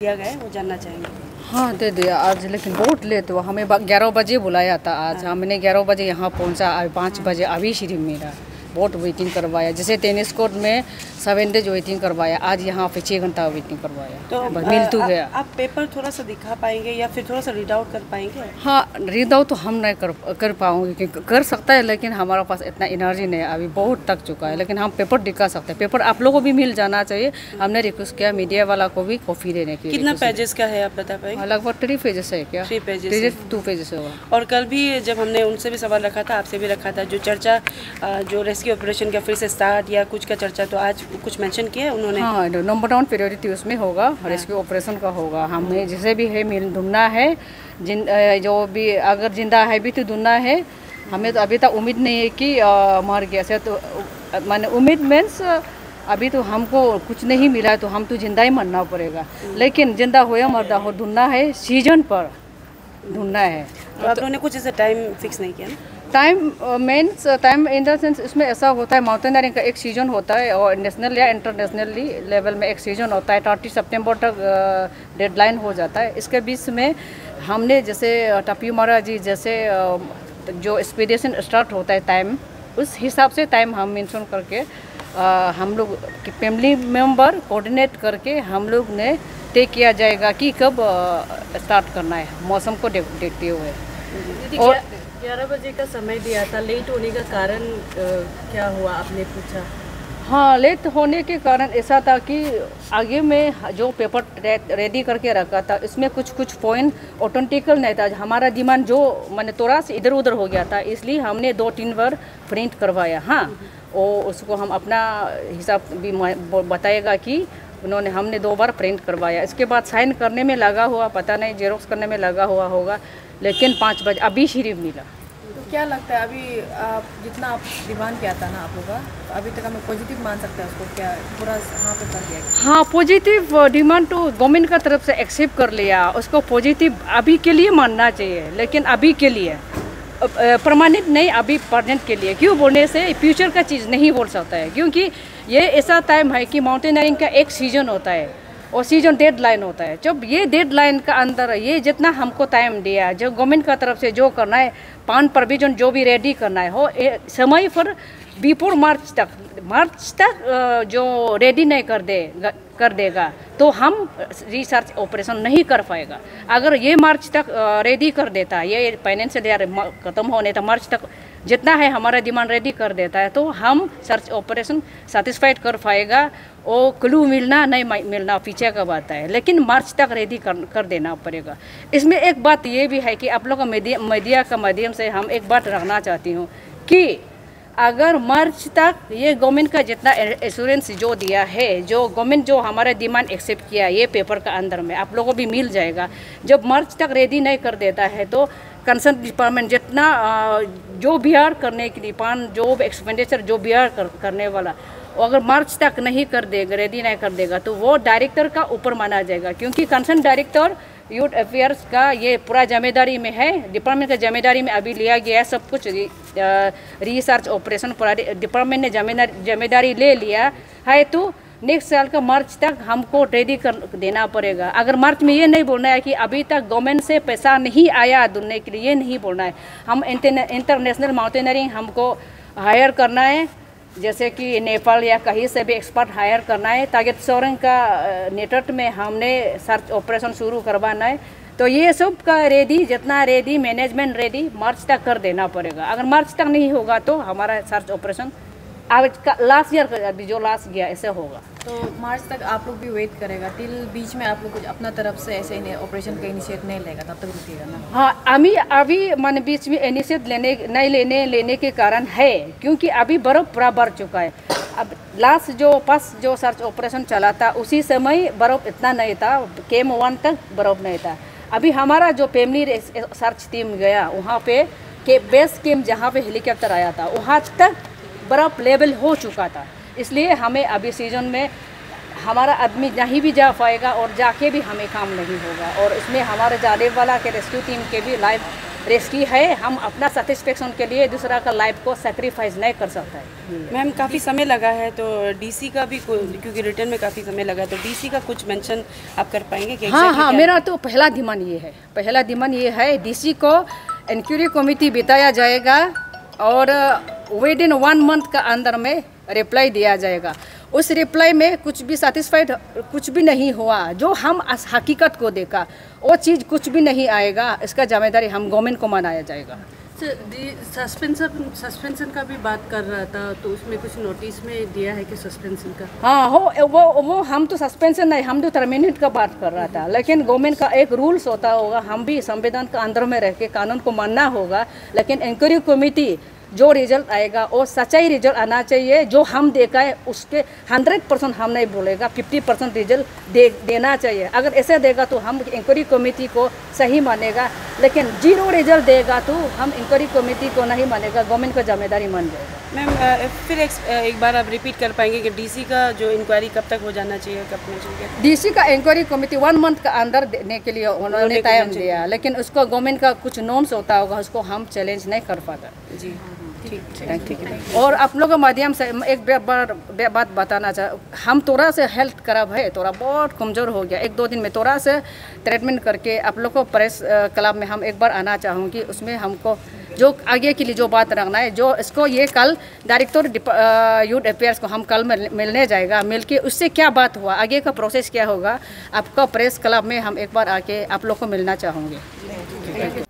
दिया गया है वो जानना चाहेंगे। हाँ दे दिया आज लेकिन बहुत लेट हुआ। हमें ग्यारह बजे बुलाया था आज। हमने ग्यारह बजे यहाँ पहुँचा पाँच बजे अभी श्री मेरा। बहुत वेटिंग करवाया जैसे टेनिस कोर्ट में सेवन डेज़ वेटिंग करवाया आज यहाँ पे छः घंटा वेटिंग करवाया। तो मिल तो गया। आप पेपर थोड़ा सा दिखा पाएँगे या फिर थोड़ा सा रीड आउट कर पाएँगे? हाँ रीड आउट तो हम नहीं कर कर पाऊँगे क्योंकि कर सकता है लेकिन हमारे पास इतना एनर्जी नहीं है। अभी बहुत थक चुका है लेकिन हम पेपर दिखा सकते हैं। पेपर आप लोगों को भी मिल जाना चाहिए। हमने रिक्वेस्ट किया मीडिया वाला को भी कॉपी देने की कितना पेजेस का है आप बता पाएँगे? लगभग थ्री पेजेस है क्या? Pages है। टू पेजेस होगा और कल भी जब हमने उनसे भी सवाल रखा था आपसे भी रखा था जो चर्चा जो रेस्क्यू ऑपरेशन का फिर से स्टार्ट या कुछ का चर्चा तो आज कुछ मेंशन किया है उन्होंने? हाँ नंबर डाउन प्रायोरिटी उसमें होगा रेस्क्यू ऑपरेशन का होगा। हमें जैसे भी है मिल ढूंढना है जिन जो भी अगर ज़िंदा है भी तो ढूंढना है। हमें तो अभी तक उम्मीद नहीं है कि मर गया। से तो माने उम्मीद मीन्स अभी तो हमको कुछ नहीं मिला है तो हम तो ज़िंदा ही मरना पड़ेगा। लेकिन ज़िंदा हो या मरदा हो ढूंढना है सीज़न पर ढूंढना है। तो आप लोगों ने कुछ ऐसा टाइम फिक्स नहीं किया ना? Time means time in the sense इसमें ऐसा होता है माउंटेनरिंग का एक सीज़न होता है और नेशनल या इंटरनेशनली लेवल में एक सीज़न होता है थर्टी सितंबर तक डेडलाइन हो जाता है। इसके बीच में हमने जैसे टपी मारा जी जैसे जो एक्सपीडिशन स्टार्ट होता है टाइम उस हिसाब से टाइम हम मेंशन करके हम लोग फैमिली मेंबर कोऑर्डिनेट करके हम लोग ने तय किया जाएगा कि कब स्टार्ट करना है। मौसम को देखते हुए। और- ग्यारह बजे का समय दिया था लेट होने का कारण क्या हुआ? आपने पूछा। हाँ लेट होने के कारण ऐसा था कि आगे में जो पेपर रेडी करके रखा था, इसमें कुछ कुछ पॉइंट ऑथेंटिकल नहीं था। हमारा डिमांड जो, मैंने थोड़ा सा इधर उधर हो गया था, इसलिए हमने दो, तीन बार प्रिंट करवाया। हाँ और उसको हम अपना हिसाब भी बताएगा कि उन्होंने हमने दो बार प्रिंट करवाया। इसके बाद साइन करने में लगा हुआ, पता नहीं जेरोक्स करने में लगा हुआ होगा। लेकिन पाँच बजे अभी सिर्फ़ मिला। तो क्या लगता है अभी आप जितना आप डिमांड किया था ना आप लोग का तो अभी तक हमें पॉजिटिव मान सकते हैं उसको क्या पूरा हाँ पे कर दिया? हाँ पॉजिटिव डिमांड तो गवर्नमेंट का तरफ़ से एक्सेप्ट कर लिया। उसको पॉजिटिव अभी के लिए मानना चाहिए लेकिन अभी के लिए परमानेंट नहीं अभी प्रेजेंट के लिए। क्यों बोलने से फ्यूचर का चीज़ नहीं बोल सकता है क्योंकि ये ऐसा टाइम है कि माउंटेनरिंग का एक सीज़न होता है। और सीज़न डेड लाइन होता है, जब ये डेड लाइन का अंदर ये जितना हमको टाइम दिया जो गवर्नमेंट का तरफ़ से जो करना है पान प्रोविज़न जो भी रेडी करना है, हो समय पर बिफोर मार्च तक मार्च तक जो रेडी नहीं कर दे कर देगा तो हम रिसर्च ऑपरेशन नहीं कर पाएगा। अगर ये मार्च तक रेडी कर देता, ये फाइनेंशियल ईयर ख़त्म होने तक मार्च तक जितना है हमारा डिमांड रेडी कर देता है तो हम सर्च ऑपरेशन सेटिस्फाइड कर पाएगा और क्लू मिलना नहीं मिलना, पीछे का बात है। लेकिन मार्च तक रेडी कर कर देना पड़ेगा। इसमें एक बात ये भी है कि आप लोग का मीडिया मीडिया का माध्यम से हम एक बात रखना चाहती हूँ कि अगर मार्च तक ये गवर्नमेंट का जितना एश्योरेंस जो दिया है, जो गवर्नमेंट जो हमारा डिमांड एक्सेप्ट किया ये पेपर का अंदर में आप लोगों को भी मिल जाएगा। जब मार्च तक रेडी नहीं कर देता है तो कंसर्न डिपार्टमेंट जितना जो बिहार करने के लिए पान जो एक्सपेंडिचर जो बिहार कर, करने वाला वो अगर मार्च तक नहीं कर देगा रेडी नहीं कर देगा तो वो डायरेक्टर का ऊपर माना जाएगा। क्योंकि कंसर्न डायरेक्टर यूथ अफेयर्स का ये पूरा ज़िम्मेदारी में है डिपार्टमेंट का ज़िम्मेदारी में अभी लिया गया है सब कुछ रिसर्च ऑपरेशन पूरा डिपार्टमेंट ने ज़िम्मेदारी ले लिया है तो नेक्स्ट साल का मार्च तक हमको रेडी कर, देना पड़ेगा। अगर मार्च में ये नहीं बोलना है कि अभी तक गवर्नमेंट से पैसा नहीं आया दुनिया के लिए, ये नहीं बोलना है। हम इंटरनेशनल माउंटेनरिंग हमको हायर करना है, जैसे कि नेपाल या कहीं से भी एक्सपर्ट हायर करना है, ताकि सोरेंग का नेटवर्क में हमने सर्च ऑपरेशन शुरू करवाना है। तो ये सब का रेडी जितना रेडी मैनेजमेंट रेडी मार्च तक कर देना पड़ेगा। अगर मार्च तक नहीं होगा तो हमारा सर्च ऑपरेशन आज का लास्ट ईयर का अभी जो लास्ट गया ऐसे होगा। तो मार्च तक आप लोग भी वेट करेगा टिल बीच में आप लोग कुछ अपना तरफ़ से ऐसे ऑपरेशन का इनिशिएट नहीं लेगा तब तक रुकिएगा ना? हाँ अभी अभी मन बीच में इनिशिएट लेने नहीं लेने लेने के कारण है क्योंकि अभी बर्फ़ पूरा बढ़ चुका है। अब लास्ट जो फ़र्स्ट जो सर्च ऑपरेशन चला था उसी समय बर्फ़ इतना नहीं था केम वन तक बर्फ़ नहीं था। अभी हमारा जो फैमिली सर्च टीम गया वहाँ पे के बेस कैम्प जहाँ पे हेलीकॉप्टर आया था वहाँ तक बर्फ़ लेवल हो चुका था। इसलिए हमें अभी सीज़न में हमारा आदमी नहीं भी जा पाएगा और जाके भी हमें काम नहीं होगा। और इसमें हमारे जाने वाला के रेस्क्यू टीम के भी लाइफ रेस्क्यू है। हम अपना सेटिस्फेक्शन के लिए दूसरा का लाइफ को सेक्रीफाइस नहीं कर सकता। है मैम काफ़ी समय लगा है तो डीसी का भी क्योंकि रिटर्न में काफ़ी समय लगा है तो डीसी का कुछ मेंशन आप कर पाएँगे कि हाँ हाँ मेरा तो पहला डिमांड ये है। पहला डिमांड ये है डीसी को इंक्वायरी कमेटी बिताया जाएगा और विद इन वन मंथ का अंदर में रिप्लाई दिया जाएगा। उस रिप्लाई में कुछ भी सेटिस्फाइड कुछ भी नहीं हुआ जो हम हकीकत को देखा वो चीज़ कुछ भी नहीं आएगा इसका ज़िम्मेदारी हम गवर्नमेंट को मनाया जाएगा। सस्पेंशन सस्पेंशन का भी बात कर रहा था तो उसमें कुछ नोटिस में दिया है कि सस्पेंशन का? हाँ हो वो वो हम तो सस्पेंशन नहीं हम तो टर्मिनेट का बात कर रहा था लेकिन गवर्नमेंट का एक रूल्स होता होगा हम भी संविधान का अंदर में रह के कानून को मानना होगा लेकिन इंक्वायरी कमेटी जो रिज़ल्ट आएगा वो सच्चाई रिज़ल्ट आना चाहिए। जो हम देखा है, उसके हंड्रेड परसेंट हम नहीं बोलेगा फिफ्टी परसेंट रिज़ल्ट दे, देना चाहिए। अगर ऐसे देगा तो हम इंक्वायरी कमेटी को सही मानेगा, लेकिन ज़ीरो रिज़ल्ट देगा तो हम इंक्वायरी कमेटी को नहीं मानेगा गवर्नमेंट को ज़िम्मेदारी मान जाएगा मैम फिर एक, एक बार आप रिपीट कर पाएँगे कि डीसी का जो इंक्वायरी कब तक हो जाना चाहिए कब होना चाहिए? डीसी का इंक्वायरी कमेटी वन मंथ का अंदर देने के लिए उन्होंने टाइम दिया। लेकिन उसको गवर्नमेंट का कुछ नॉर्म्स होता होगा उसको हम चैलेंज नहीं कर पाता। जी। ठीक ठीक है और आप लोगों के माध्यम से एक बार बात बताना चाह हम थोड़ा से हेल्थ खराब है थोड़ा बहुत कमज़ोर हो गया। एक दो दिन में थोड़ा से ट्रीटमेंट करके आप लोग को प्रेस क्लब में हम एक बार आना चाहूँगी उसमें हमको जो आगे के लिए जो बात रखना है, जो इसको ये कल डायरेक्टर यूथ अफेयर्स को हम कल मिल- मिलने जाएगा मिल के उससे क्या बात हुआ, आगे का प्रोसेस क्या होगा, आपका प्रेस क्लब में हम एक बार आके आप लोग को मिलना चाहूँगी।